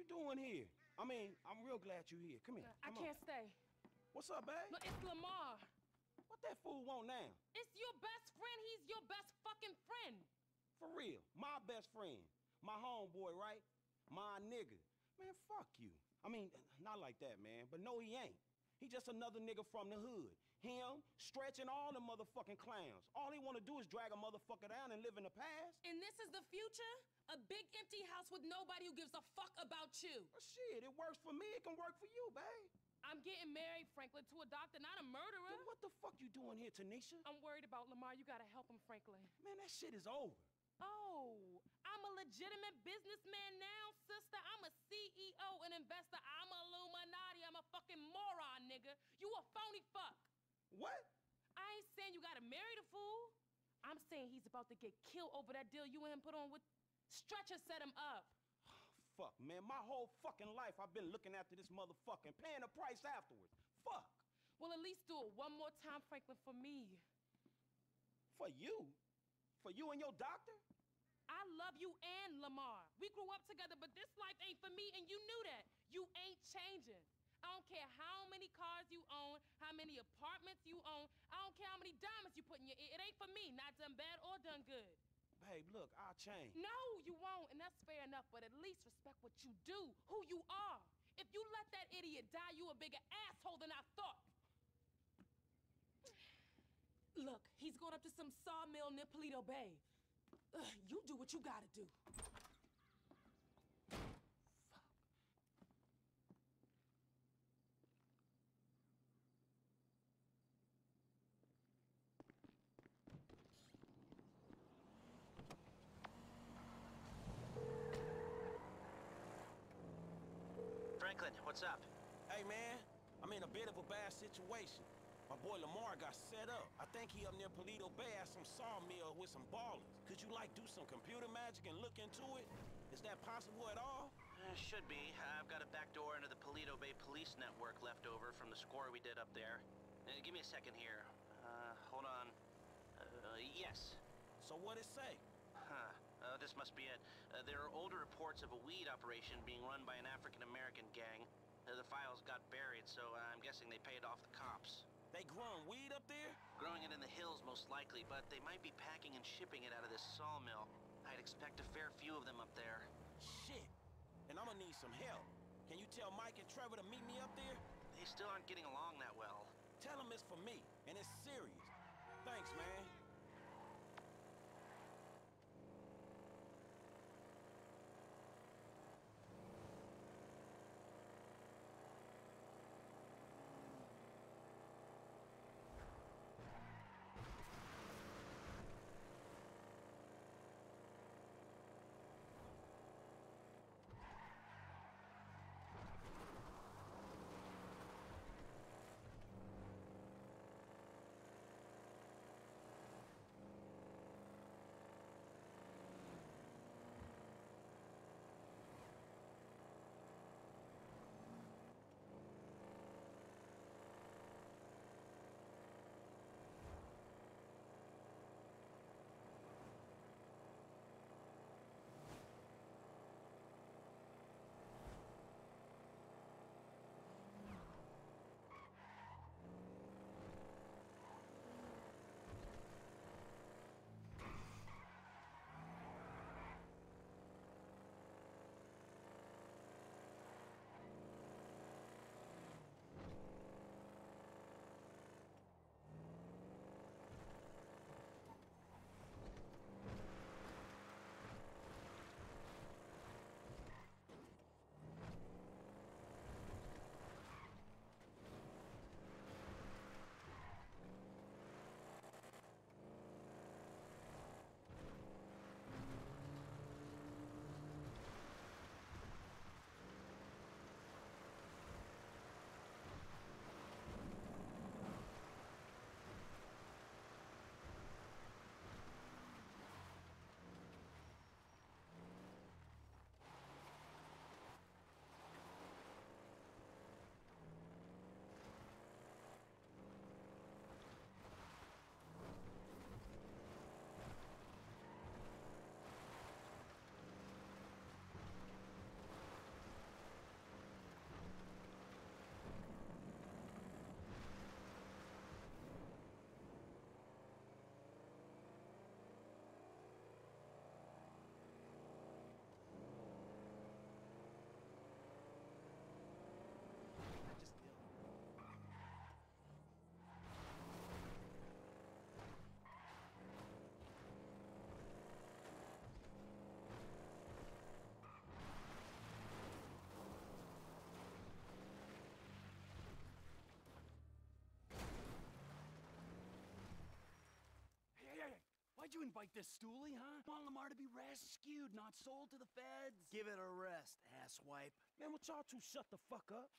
you doing here? I mean, I'm real glad you're here. Come here. I can't on. stay. What's up, babe? It's Lamar. What that fool want now? It's your best friend. He's your best fucking friend. For real. My best friend. My homeboy, right? My nigga. Man, fuck you. I mean, not like that, man. But no, he ain't. He just another nigga from the hood. Him, stretching all the motherfucking clowns. All he wanna do is drag a motherfucker down and live in the past. And this is the future? A big empty house with nobody who gives a fuck about you. Well, shit, it works for me. It can work for you, babe. I'm getting married, Franklin, to a doctor, not a murderer. Then what the fuck you doing here, Tanisha? I'm worried about Lamar. You gotta help him, Franklin. Man, that shit is over. Oh, I'm a legitimate businessman now, sister. I'm a CEO, an investor. I'm Illuminati. I'm a fucking moron, nigga. You a phony fuck. What? I ain't saying you gotta marry the fool. I'm saying he's about to get killed over that deal you and him put on with Stretcher set him up. Fuck, man. My whole fucking life I've been looking after this motherfucking paying the price afterwards. Fuck. Well, at least do it one more time, Franklin, for me. For you? For you and your doctor? I love you and Lamar. We grew up together, but this life ain't for me, and you knew that. You ain't changing. I don't care how many cars you own, how many apartments you own. I don't care how many diamonds you put in your ear. It ain't for me, not done bad or done good. Babe, look, I'll change. No, you won't, and that's fair enough, but at least respect what you do, who you are. If you let that idiot die, you a bigger asshole than I thought. Look, he's going up to some sawmill near Paleto Bay. Ugh, you do what you gotta do. Franklin, what's up? Hey, man, I'm in a bit of a bad situation. My boy Lamar got set up. I think he up near Paleto Bay at some sawmill with some ballers. Could you, like, do some computer magic and look into it? Is that possible at all? Uh, should be. I've got a back door into the Paleto Bay Police Network left over from the score we did up there. Uh, give me a second here. Uh, hold on. Uh, yes. So what it say? Huh. Uh, this must be it. Uh, there are older reports of a weed operation being run by an African-American gang. Uh, the files got buried, so I'm guessing they paid off the cops. They growing weed up there? Growing it in the hills, most likely, but they might be packing and shipping it out of this sawmill. I'd expect a fair few of them up there. Shit. And I'm gonna need some help. Can you tell Mike and Trevor to meet me up there? They still aren't getting along that well. Tell them it's for me, and it's serious. Thanks, man. Why'd you invite this stoolie, huh? Want Lamar to be rescued, not sold to the feds? Give it a rest, asswipe. Man, would y'all two shut the fuck up?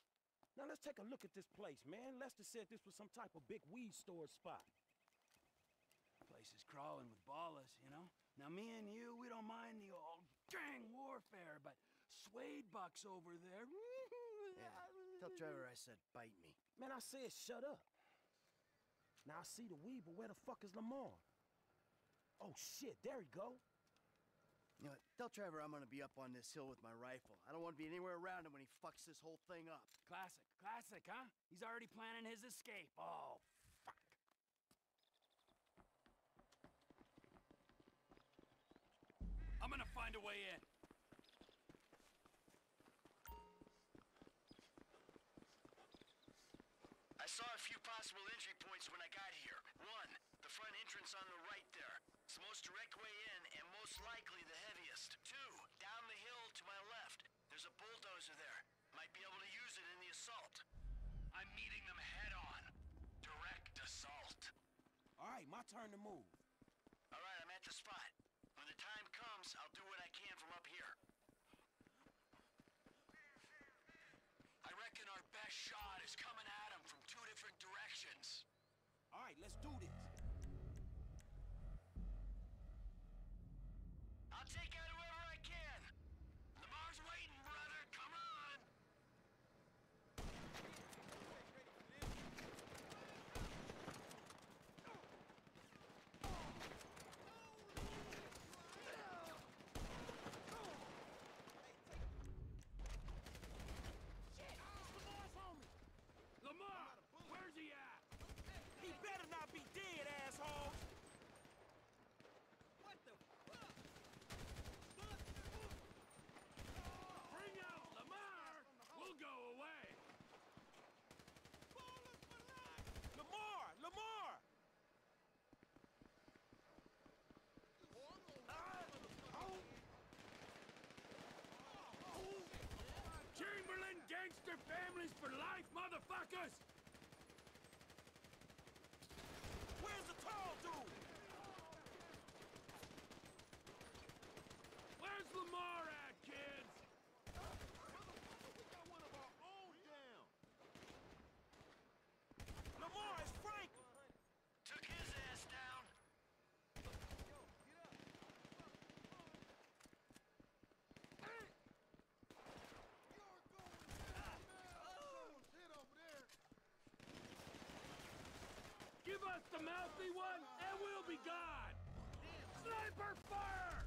Now let's take a look at this place, man. Lester said this was some type of big weed store spot. Place is crawling with ballers, you know? Now, me and you, we don't mind the old gang warfare, but Suede Buck's over there. Yeah, tell Trevor I said bite me. Man, I said shut up. Now I see the weed, but where the fuck is Lamar? Oh shit, there he go. You know what? Tell Trevor I'm gonna be up on this hill with my rifle. I don't want to be anywhere around him when he fucks this whole thing up. Classic, classic, huh? He's already planning his escape. Oh, fuck. I'm gonna find a way in. I saw a few possible entry points when I got here. One, the front entrance on the right there. It's the most direct way in and most likely the heaviest. Two, down the hill to my left. There's a bulldozer there. Might be able to use it in the assault. I'm meeting them head on. Direct assault. All right, my turn to move. All right, I'm at the spot. When the time comes, I'll do what I can from up here. I reckon our best shot is coming at him from two different directions. All right, let's do this. I'll take out whoever I can. Lamar's waiting, brother. Come on. Lamar, where's he at? He better not be dead, asshole. Bring out Lamar. We'll go away. Lamar, Lamar. Chamberlain gangster families for life, motherfuckers! Where's the tall dude? Where's Lamar at, kids? Lamar is Franklin. Took his ass down. Give us the mouthy one, and we'll be gone! Sniper fire!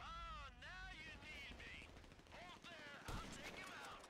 Oh, now you need me. Hold there. I'll take him out.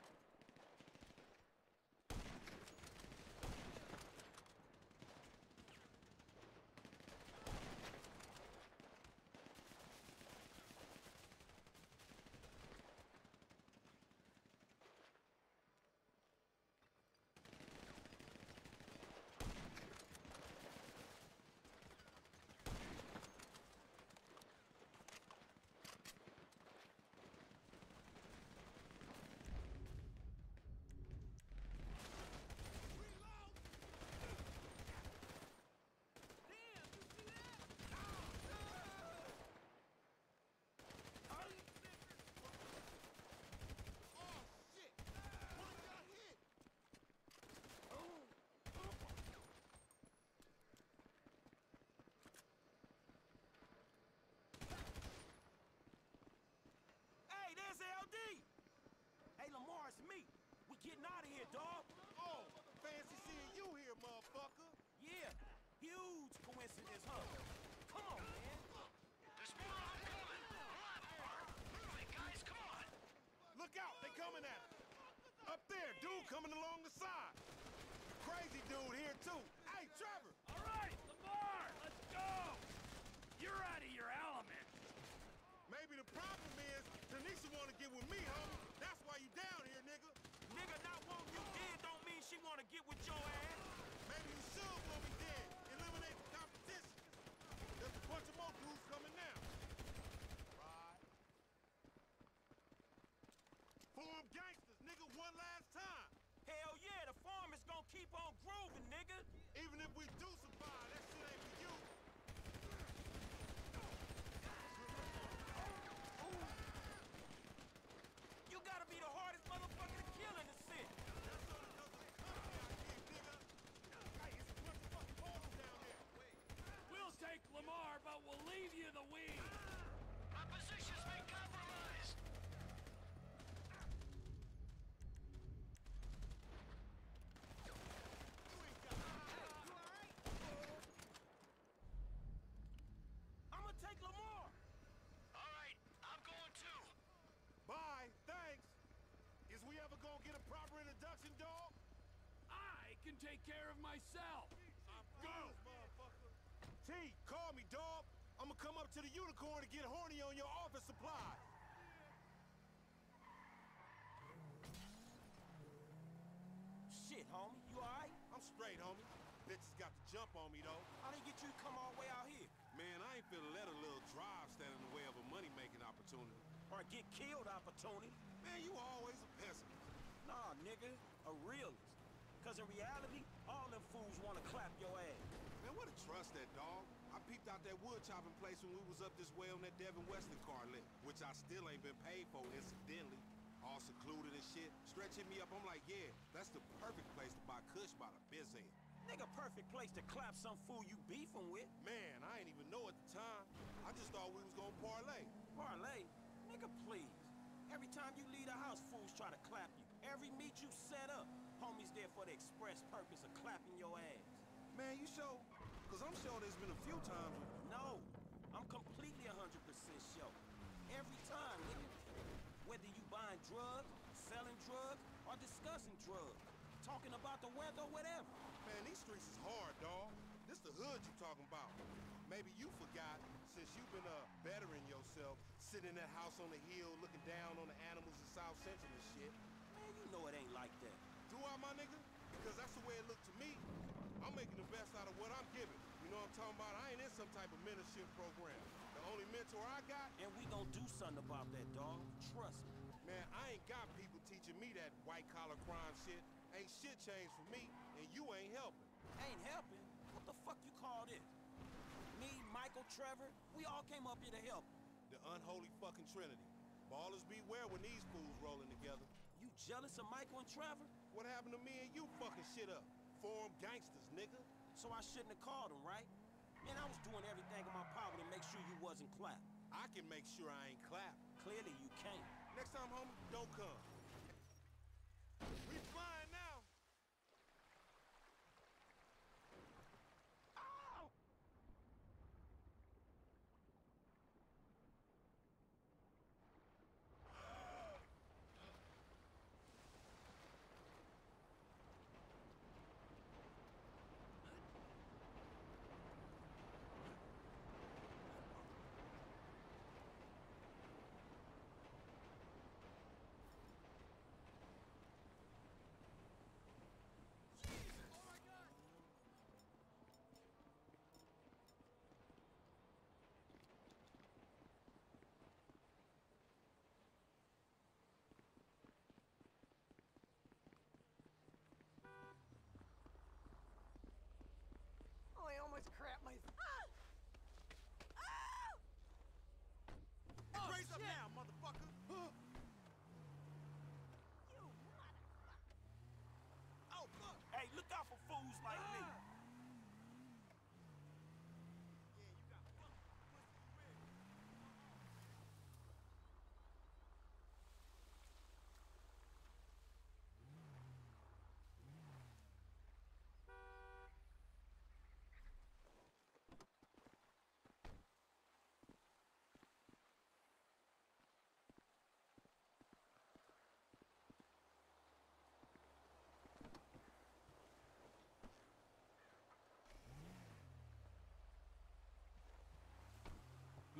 Hey, there's LD. Hey, Lamar, it's me. We getting out of here, dog. Oh, fancy seeing you here, motherfucker. Yeah, huge coincidence, huh? Come on, man. There's more of them coming. A lot more. Move it, guys. Come on. Look out, they coming at us. Up there, dude coming along the side. Crazy dude here too. Hey, Trevor. All right, Lamar, let's go! You're out of your element. Maybe the problem is Tanisha want to get with me, homie. That's why you down here, nigga. Nigga not wanting you dead don't mean she wanna get with your ass. Maybe you should want me dead. Eliminate the competition. There's a bunch of more dudes coming now. Right. Form gangsters, nigga, one last time. Hell yeah, the farm is gonna keep on grooving, nigga. Even if we do survive, that shit can take care of myself. I'm. T, call me, dog. I'ma come up to the unicorn to get horny on your office supplies. Shit, homie, you alright? I'm straight, homie. Bitches got the jump on me, though. How they get you to come all the way out here? Man, I ain't finna let a little drive stand in the way of a money-making opportunity. Or get killed opportunity? Man, you always a pessimist. Nah, nigga, a realist. Cause in reality, all them fools wanna clap your ass. Man, what a trust that dog. I peeped out that wood chopping place when we was up this way on that Devin Weston car lit, which I still ain't been paid for, incidentally. All secluded and shit. Stretch hit me up, I'm like, yeah, that's the perfect place to buy Kush by the biz end. Nigga, perfect place to clap some fool you beefing with. Man, I ain't even know at the time. I just thought we was gonna parlay. Parlay? Nigga, please. Every time you leave the house, fools try to clap you. Every meet you set up, homies there for the express purpose of clapping your ass. Man, you sure? Cause I'm sure there's been a few times No, I'm completely 100% sure. Every time, nigga. Whether you buying drugs, selling drugs, or discussing drugs, talking about the weather, whatever. Man, these streets is hard, dawg. This the hood you talking about. Maybe you forgot, since you've been uh, bettering yourself, sitting in that house on the hill, looking down on the animals in South Central and shit. Man, you know it ain't like that. Do I, my nigga? Because that's the way it looked to me. I'm making the best out of what I'm giving. You know what I'm talking about? I ain't in some type of mentorship program. The only mentor I got, And we gonna do something about that, dog. Trust me. man, I ain't got people teaching me that white-collar crime shit. Ain't shit changed for me, and you ain't helping. Ain't helping. What the fuck you call this? Me, Michael, Trevor, we all came up here to help. The unholy fucking trinity. Ballers beware when these fools rolling together. You jealous of Michael and Trevor? What happened to me and you fucking shit up? Form gangsters, nigga. So I shouldn't have called him, right? Man, I was doing everything in my power to make sure you wasn't clapped. I can make sure I ain't clapped. Clearly you can't. Next time, homie, don't come. We flying now. Oh, I almost crapped my. Ah! Ah! Oh, Raise up shit! Now, motherfucker. Huh. You motherfucker! Oh, fuck. Hey, look out for fools like me. Ah! Yeah, you got fucked. Pussy red.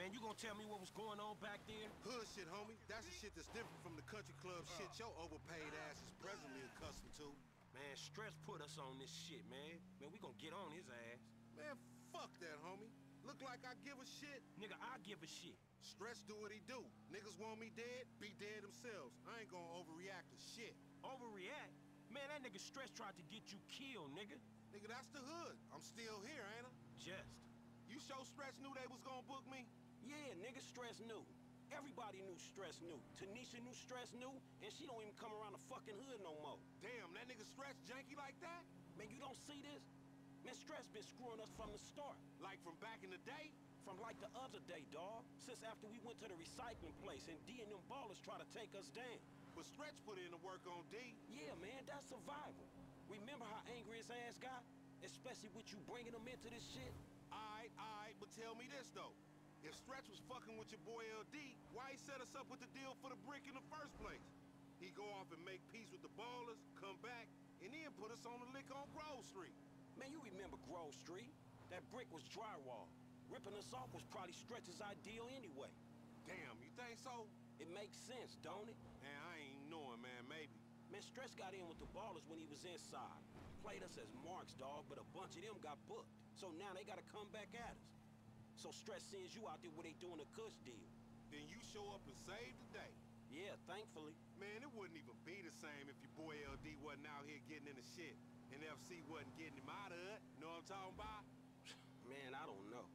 Man, you gonna tell me what was going on back there? Hood shit, homie. That's the shit that's different from the country club uh. shit your overpaid ass is presently accustomed to. Man, Stretch put us on this shit, man. Man, we gonna get on his ass. Man, fuck that, homie. Look like I give a shit. Nigga, I give a shit. Stretch do what he do. Niggas want me dead, be dead themselves. I ain't gonna overreact to shit. Overreact? Man, that nigga Stretch tried to get you killed, nigga. Nigga, that's the hood. I'm still here, ain't I? Just. You show Stretch knew they was gonna book me? Yeah, nigga, Stretch new. Everybody knew Stretch knew. Tanisha knew Stretch knew, and she don't even come around the fucking hood no more. Damn, that nigga Stretch janky like that? Man, you don't see this? Man, Stretch been screwing us from the start. Like from back in the day? From like the other day, dawg. Since after we went to the recycling place and D and them ballers try to take us down. But Stretch put in the work on D. Yeah, man, that's survival. Remember how angry his ass got? Especially with you bringing him into this shit? Alright, alright, but tell me this though. If Stretch was fucking with your boy LD, why he set us up with the deal for the brick in the first place? He go off and make peace with the ballers, come back, and then put us on the lick on Grove Street. Man, you remember Grove Street? That brick was drywall. Ripping us off was probably Stretch's ideal anyway. Damn, you think so? It makes sense, don't it? Man, I ain't knowing, man, maybe. Man, Stretch got in with the ballers when he was inside. Played us as marks, dog, but a bunch of them got booked. So now they gotta come back at us. So Stretch sends you out there where they doing a cush deal. Then you show up and save the day. Yeah, thankfully. Man, it wouldn't even be the same if your boy LD wasn't out here getting in the shit. And FC wasn't getting him out of it. Know what I'm talking about? Man, I don't know.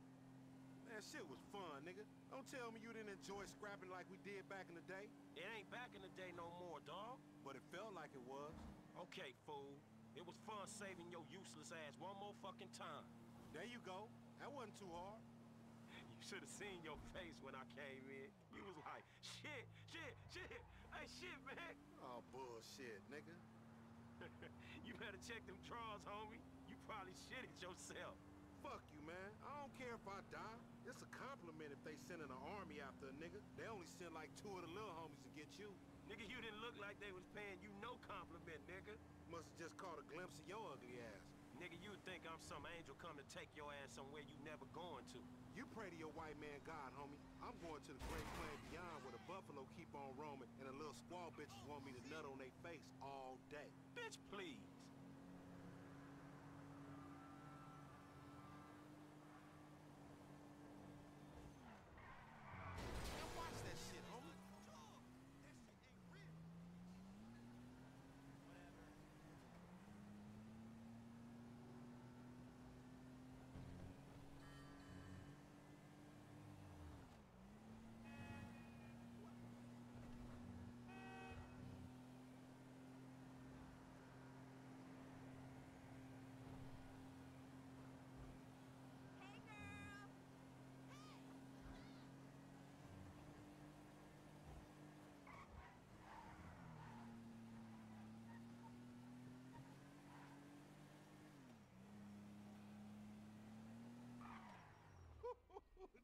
Man, shit was fun, nigga. Don't tell me you didn't enjoy scrapping like we did back in the day. It ain't back in the day no more, dog. But it felt like it was. Okay, fool. It was fun saving your useless ass one more fucking time. There you go. That wasn't too hard. Should have seen your face when I came in. You was like, shit, shit, shit. Hey, shit, man. Oh, bullshit, nigga. you better check them drawers, homie. You probably shit it yourself. Fuck you, man. I don't care if I die. It's a compliment if they send an army after a nigga. They only send like two of the little homies to get you. Nigga, you didn't look like they was paying you no compliment, nigga. Must have just caught a glimpse of your ugly ass. Nigga, you think I'm some angel come to take your ass somewhere you never going to. You pray to your white man God, homie. I'm going to the great plain beyond where the buffalo keep on roaming and the little squaw bitches want me to nut on their face all day. Bitch, please. Now watch that shit, homie.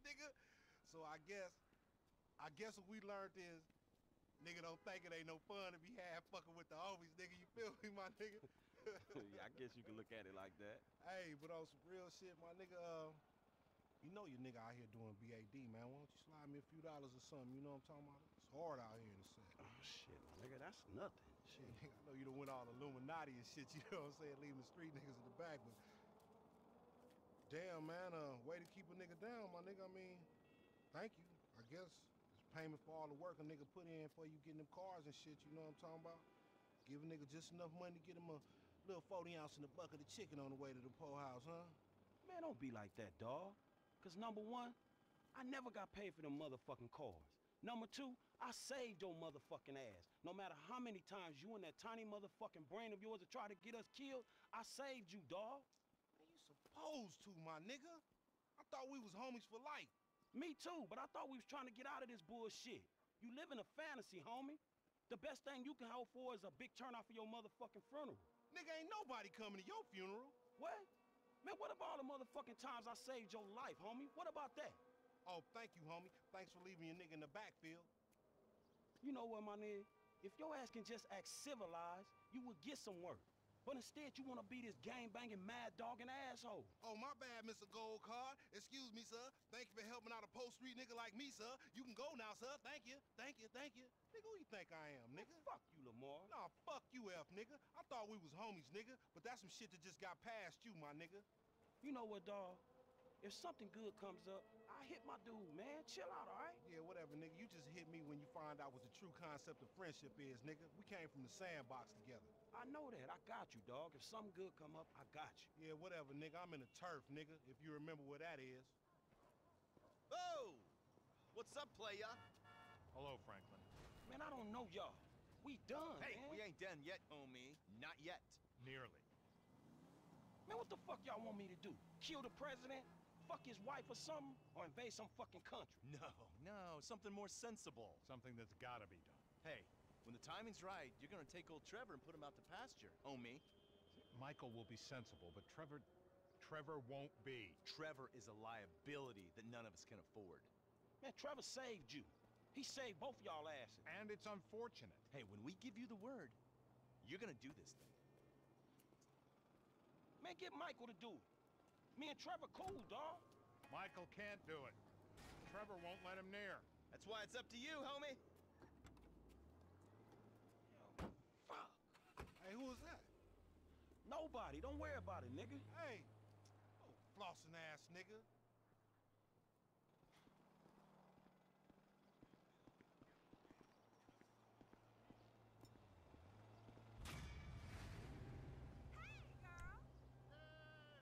nigga. So I guess, I guess what we learned is, nigga don't think it ain't no fun to be half fucking with the homies, nigga. You feel me, my nigga? yeah, I guess you can look at it like that. hey, but on some real shit, my nigga, uh, you know your nigga out here doing BAD, man. Why don't you slide me a few dollars or something? You know what I'm talking about? It's hard out here in the set. Oh, shit, my nigga, that's nothing. Shit, nigga, I know you done went all Illuminati and shit, you know what I'm saying? Leaving the street niggas in the back, but damn, man, uh, way to keep a nigga down, my nigga. I mean, thank you. I guess it's payment for all the work a nigga put in for you getting them cars and shit, you know what I'm talking about? Give a nigga just enough money to get him a little 40 ounce in a bucket of chicken on the way to the po house, huh? Man, don't be like that, dawg. Cause number one, I never got paid for them motherfucking cars. Number two, I saved your motherfucking ass. No matter how many times you and that tiny motherfucking brain of yours have tried to get us killed, I saved you, dawg. Man, you supposed to, my nigga. I thought we was homies for life. Me too, but I thought we was trying to get out of this bullshit. You live in a fantasy, homie. The best thing you can hope for is a big turnout for your motherfucking funeral. Nigga, ain't nobody coming to your funeral. What? Man, what about all the motherfucking times I saved your life, homie? What about that? Oh, thank you, homie. Thanks for leaving your nigga in the backfield. You know what, my nigga? If your ass can just act civilized, you would get some work. But instead, you want to be this gang banging mad dog and asshole. Oh, my bad, Mr. Gold Card. Excuse me, sir. Thank you for helping out a post street nigga like me, sir. You can go now, sir. Thank you. Thank you. Thank you. Nigga, who you think I am, nigga? Fuck you, Lamar. Nah, fuck you, F, nigga. I thought we was homies, nigga. But that's some shit that just got past you, my nigga. You know what, dog? If something good comes up, I hit my dude, man. Chill out, all right? Yeah, whatever, nigga. You just hit me when you find out what the true concept of friendship is, nigga. We came from the sandbox together. I know that. I got you, dog. If something good come up, I got you. Yeah, whatever, nigga. I'm in the turf, nigga, if you remember where that is. Oh! What's up, playa? Hello, Franklin. Man, I don't know y'all. We done, Hey, man. we ain't done yet, homie. Not yet. Nearly. Man, what the fuck y'all want me to do? Kill the president? Fuck his wife or something? Or invade some fucking country? No, no, something more sensible. Something that's gotta be done. Hey, when the timing's right, you're gonna take old Trevor and put him out to pasture, homie. Michael will be sensible, but Trevor. Trevor won't be. Trevor is a liability that none of us can afford. Man, Trevor saved you. He saved both y'all asses. And it's unfortunate. Hey, when we give you the word, you're gonna do this thing. Man, get Michael to do it. Me and Trevor cool, dog. Michael can't do it. Trevor won't let him near. That's why it's up to you, homie. Fuck. Hey, who was that? Nobody. Don't worry about it, nigga. Hey. Oh, flossing ass nigga.